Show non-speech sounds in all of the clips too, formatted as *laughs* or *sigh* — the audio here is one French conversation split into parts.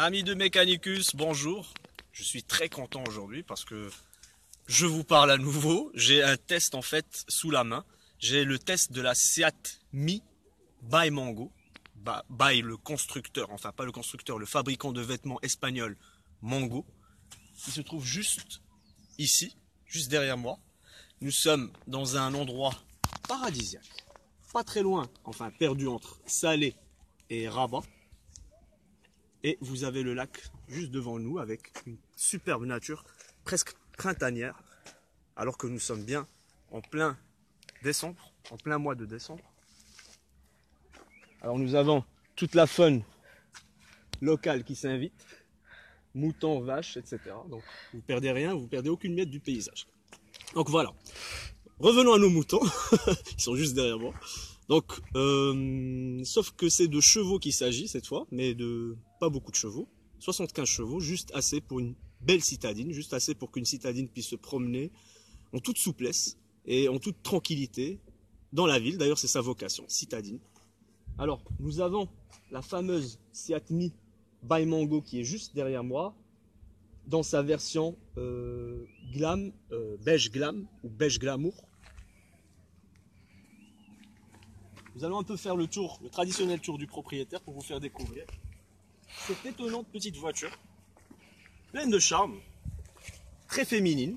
Amis de Mechanicus, bonjour. Je suis très content aujourd'hui parce que je vous parle à nouveau. J'ai un test en fait sous la main. J'ai le test de la Seat Mi by Mango, by le constructeur, enfin pas le constructeur, le fabricant de vêtements espagnol Mango. Il se trouve juste ici, juste derrière moi. Nous sommes dans un endroit paradisiaque, pas très loin, enfin perdu entre Salé et Rabat. Et vous avez le lac juste devant nous avec une superbe nature presque printanière. Alors que nous sommes bien en plein décembre, en plein mois de décembre. Alors nous avons toute la faune locale qui s'invite, moutons, vaches, etc. Donc vous perdez rien, vous perdez aucune miette du paysage. Donc voilà. Revenons à nos moutons, *laughs* ils sont juste derrière moi. Donc, euh, sauf que c'est de chevaux qu'il s'agit cette fois, mais de pas beaucoup de chevaux. 75 chevaux, juste assez pour une belle citadine, juste assez pour qu'une citadine puisse se promener en toute souplesse et en toute tranquillité dans la ville. D'ailleurs, c'est sa vocation, citadine. Alors, nous avons la fameuse Seat Mi qui est juste derrière moi, dans sa version euh, glam, euh, beige glam ou beige glamour. Nous allons un peu faire le tour, le traditionnel tour du propriétaire pour vous faire découvrir cette étonnante petite voiture, pleine de charme, très féminine.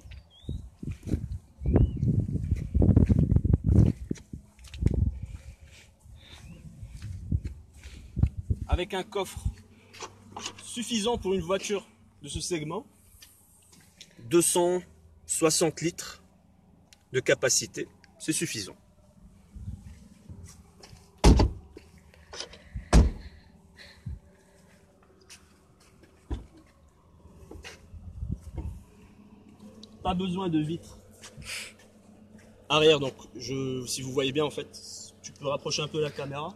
Avec un coffre suffisant pour une voiture de ce segment. 260 litres de capacité, c'est suffisant. Pas besoin de vitres arrière. Donc, je, si vous voyez bien, en fait, tu peux rapprocher un peu la caméra.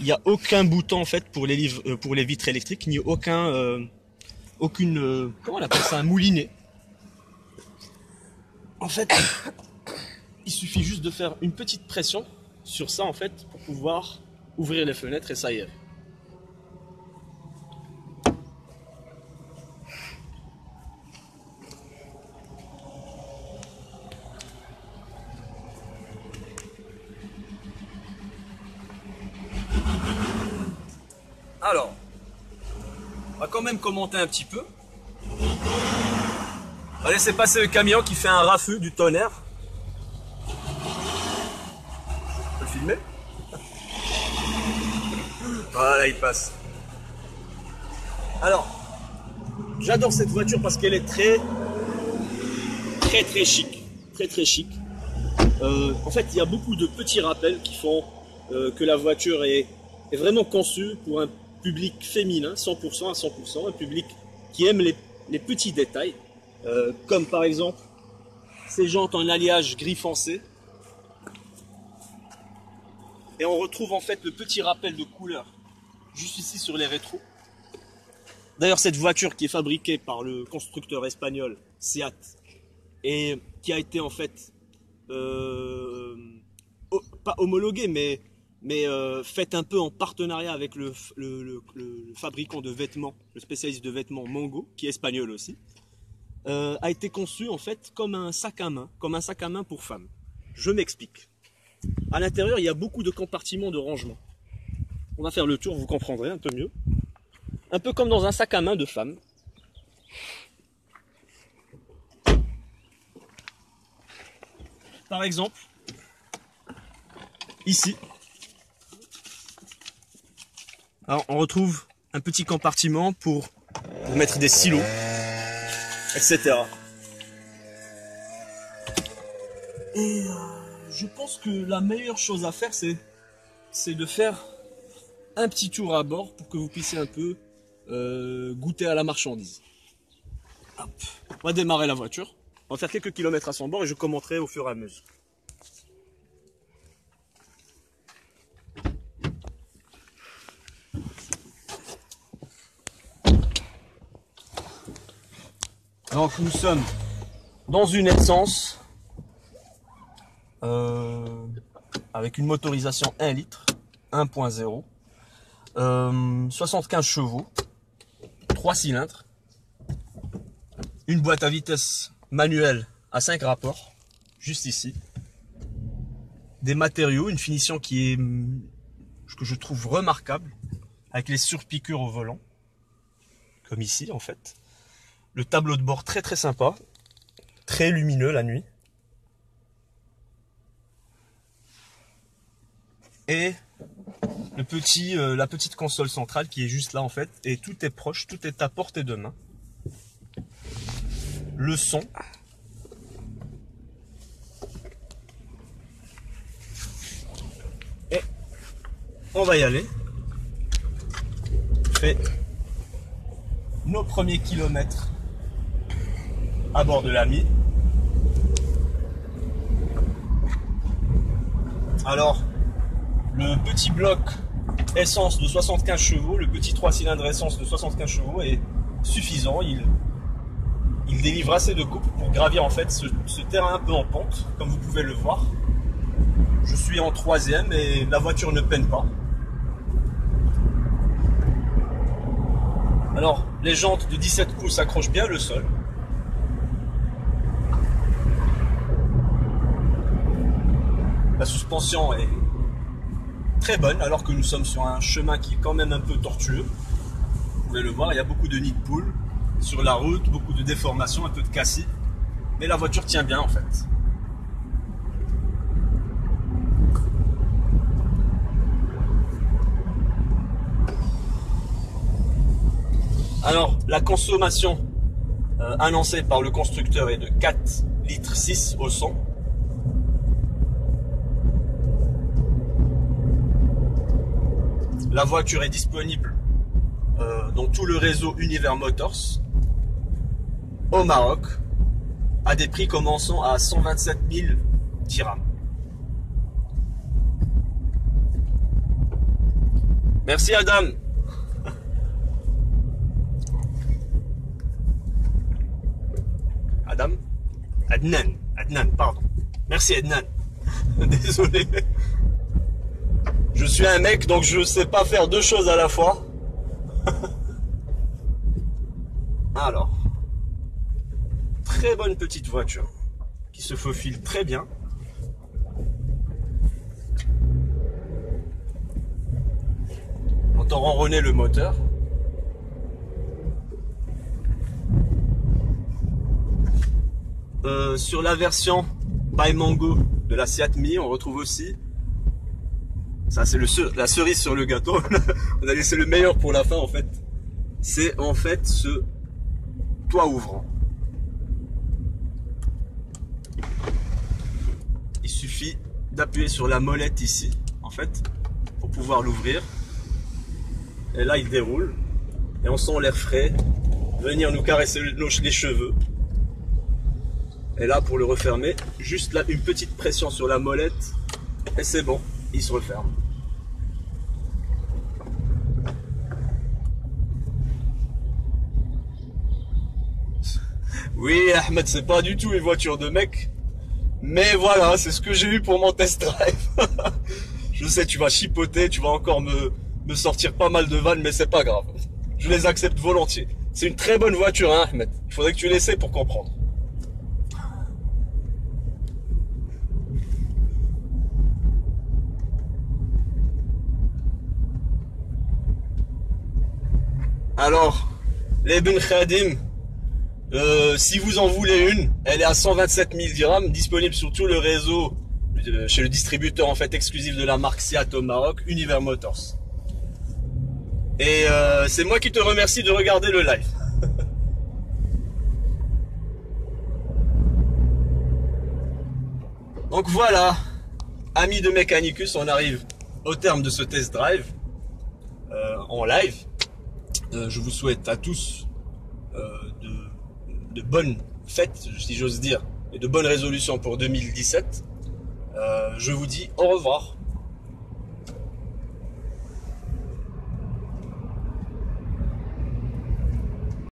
Il n'y a aucun bouton en fait pour les livres, euh, pour les vitres électriques, ni aucun, euh, aucune, euh, comment on appelle ça, un moulinet. En fait, *coughs* il suffit juste de faire une petite pression sur ça en fait pour pouvoir ouvrir les fenêtres et ça y est. Alors, on va quand même commenter un petit peu. On va laisser passer le camion qui fait un raffut du tonnerre. On peut le filmer? Voilà, il passe. Alors, j'adore cette voiture parce qu'elle est très, très, très chic. Très, très chic. Euh, en fait, il y a beaucoup de petits rappels qui font euh, que la voiture est, est vraiment conçue pour un public féminin, 100% à 100%, un public qui aime les, petits détails, euh, comme par exemple ces jantes en alliage gris foncé. Et on retrouve en fait le petit rappel de couleur juste ici sur les rétros. D'ailleurs, cette voiture qui est fabriquée par le constructeur espagnol Seat et qui a été en fait euh, pas homologuée, mais mais euh, faites un peu en partenariat avec le, fabricant de vêtements, le spécialiste de vêtements Mango, qui est espagnol aussi, euh, a été conçu en fait comme un sac à main, comme un sac à main pour femmes. Je m'explique. À l'intérieur, il y a beaucoup de compartiments de rangement. On va faire le tour, vous comprendrez un peu mieux. Un peu comme dans un sac à main de femme. Par exemple, ici, alors, on retrouve un petit compartiment pour, mettre des silos, etc. Et euh, je pense que la meilleure chose à faire, c'est, de faire un petit tour à bord pour que vous puissiez un peu euh, goûter à la marchandise. On va démarrer la voiture. On va faire quelques kilomètres à son bord et je commenterai au fur et à mesure. Donc nous sommes dans une essence euh, avec une motorisation 1 litre 1.0 75 chevaux 3 cylindres, une boîte à vitesse manuelle à 5 rapports, juste ici, des matériaux, une finition qui est que je trouve remarquable, avec les surpiqûres au volant, comme ici en fait. Le tableau de bord très très sympa, très lumineux la nuit. Et le petit, euh, la petite console centrale qui est juste là en fait, et tout est proche, tout est à portée de main. Le son. Et on va y aller. Fait nos premiers kilomètres à bord de l'ami. Alors, le petit bloc essence de 75 chevaux, le petit 3 cylindres essence de 75 chevaux est suffisant. Il, délivre assez de coupe pour gravir en fait ce, terrain un peu en pente, comme vous pouvez le voir. Je suis en troisième et la voiture ne peine pas. Alors, les jantes de 17 pouces accrochent bien le sol. La suspension est très bonne alors que nous sommes sur un chemin qui est quand même un peu tortueux. Vous pouvez le voir, il y a beaucoup de nids de poules sur la route, beaucoup de déformations, un peu de cassis. Mais la voiture tient bien en fait. Alors, la consommation euh, annoncée par le constructeur est de 4 litres 6 au 100. La voiture est disponible euh, dans tout le réseau Univers Motors au Maroc à des prix commençant à 127 000 dirhams. Merci Adam. Adam? Adnan. Adnan, pardon. Merci Adnan. *laughs* Désolé. Je suis un mec, donc je sais pas faire deux choses à la fois. *laughs* Alors, très bonne petite voiture qui se faufile très bien. On entend ronronner le moteur. Euh, sur la version by Mango de la Seat Mi, on retrouve aussi ça, c'est la cerise sur le gâteau. *laughs* On a laissé le meilleur pour la fin, en fait. C'est en fait ce toit ouvrant. Il suffit d'appuyer sur la molette ici, en fait, pour pouvoir l'ouvrir. Et là, il déroule. Et on sent l'air frais venir nous caresser les cheveux. Et là, pour le refermer, juste là, une petite pression sur la molette. Et c'est bon, il se referme. *laughs* Oui, Ahmed, c'est pas du tout une voiture de mec. Mais voilà, c'est ce que j'ai eu pour mon test drive. *laughs* je sais, tu vas chipoter, tu vas encore me, sortir pas mal de vannes, mais c'est pas grave. Je les accepte volontiers. C'est une très bonne voiture, hein, Ahmed. Il faudrait que tu l'essaies pour comprendre. Alors, les Ben Khadim, euh, si vous en voulez une, elle est à 127 000 dirhams, disponible sur tout le réseau, euh, chez le distributeur en fait exclusif de la marque Seat au Maroc, Univers Motors. Et euh, c'est moi qui te remercie de regarder le live. *laughs* Donc voilà, amis de Mechanicus, on arrive au terme de ce test drive en live. Je vous souhaite à tous de de bonnes fêtes, si j'ose dire, et de bonnes résolutions pour 2017. Euh, je vous dis au revoir.